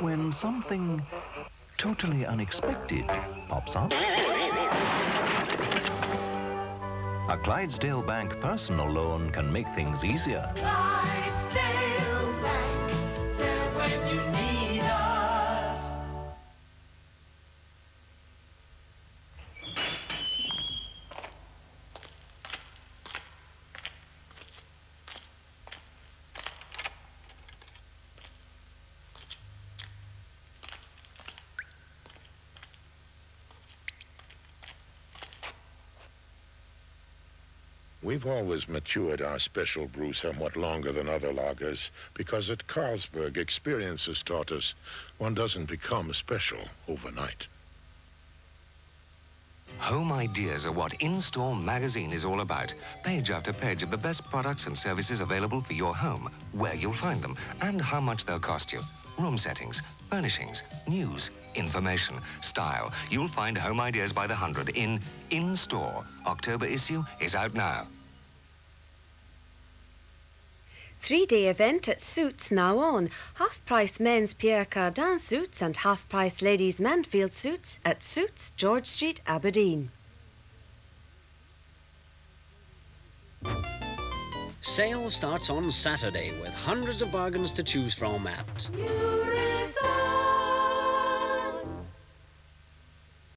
when something totally unexpected pops up. A Clydesdale Bank personal loan can make things easier. Clydesdale We've always matured our special brew somewhat longer than other lagers because at Carlsberg, experience has taught us one doesn't become special overnight. Home ideas are what In-Store magazine is all about. Page after page of the best products and services available for your home, where you'll find them, and how much they'll cost you. Room settings, furnishings, news, information, style. You'll find Home Ideas by the hundred in In-Store. October issue is out now. Three-day event at Suits now on. Half-price men's Pierre Cardin suits and half-price ladies' Manfield suits at Suits, George Street, Aberdeen. Sale starts on Saturday with hundreds of bargains to choose from at